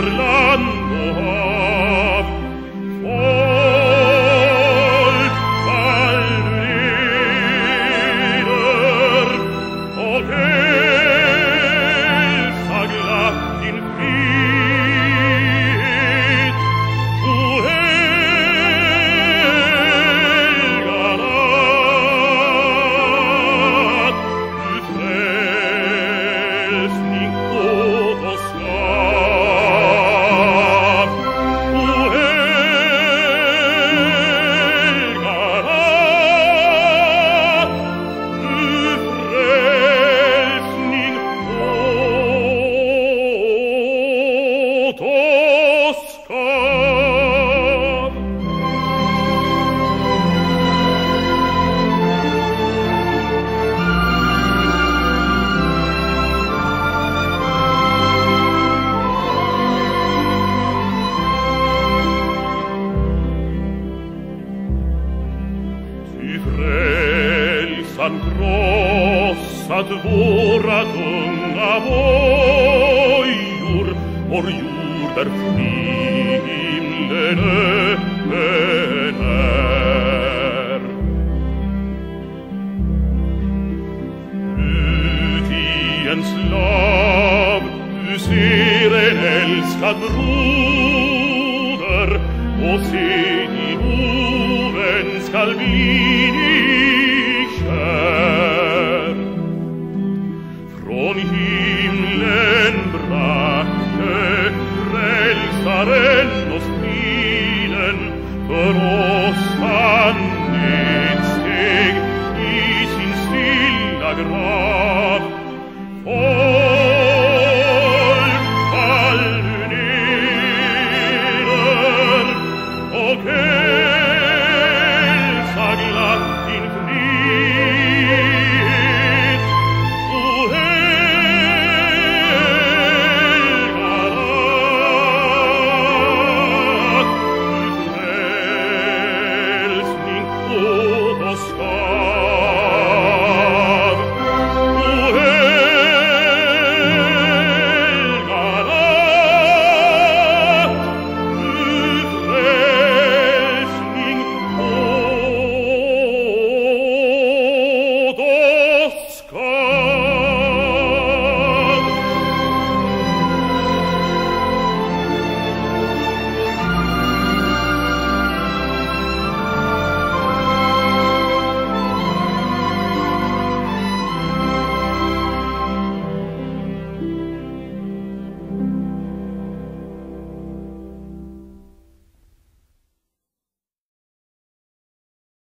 Orlando Elsan grossat voratun avoiur, or iur der flimlene ener. Udiens lav, usiren elskan ruder, o sin i uven skal Toscana.